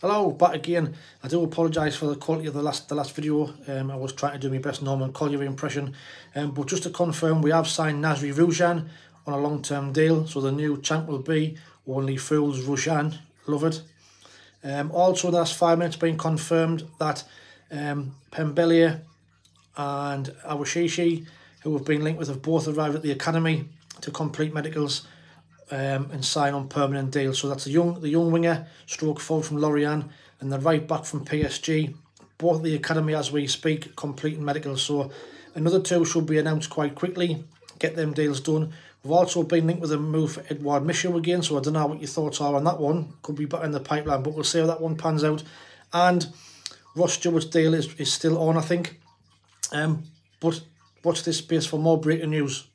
Hello, back again. I do apologise for the quality of the last the last video. Um, I was trying to do my best Norman Collier impression. Um, but just to confirm, we have signed Nazariy Rusyn on a long-term deal. So the new champ will be Only Fools Rusyn. Love it. Um, also, in the last five minutes, been confirmed that um, Pembele and Aouchiche, who have been linked with, have both arrived at the academy to complete medicals um, and sign on permanent deals. So that's the young the young winger, stroke forward from Lorient, and the right back from PSG. Both at the academy as we speak, completing medical. So another two should be announced quite quickly. Get them deals done. We've also been linked with a move for Edouard Michut again, so I don't know what your thoughts are on that one. Could be better in the pipeline, but we'll see how that one pans out. And Ross Stewart's deal is, is still on, I think. Um, but watch this space for more breaking news.